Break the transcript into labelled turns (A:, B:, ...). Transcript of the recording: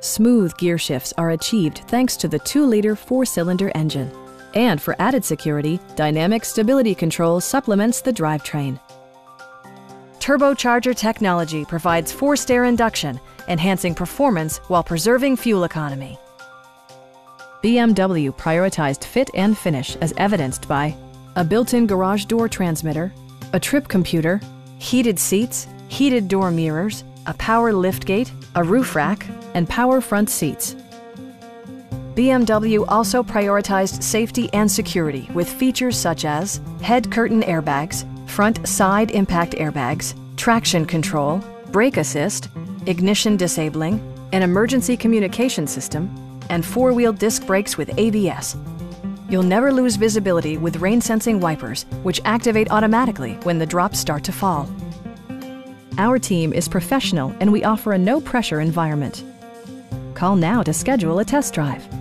A: Smooth gear shifts are achieved thanks to the 2-liter 4-cylinder engine. And for added security, Dynamic Stability Control supplements the drivetrain. Turbocharger technology provides forced air induction, enhancing performance while preserving fuel economy. BMW prioritized fit and finish as evidenced by a built-in garage door transmitter, a trip computer, heated seats, heated door mirrors, a power liftgate, a roof rack, and power front seats. BMW also prioritized safety and security with features such as head curtain airbags, front side impact airbags, traction control, brake assist, ignition disabling, an emergency communication system, and four-wheel disc brakes with ABS. You'll never lose visibility with rain-sensing wipers, which activate automatically when the drops start to fall. Our team is professional and we offer a no-pressure environment. Call now to schedule a test drive.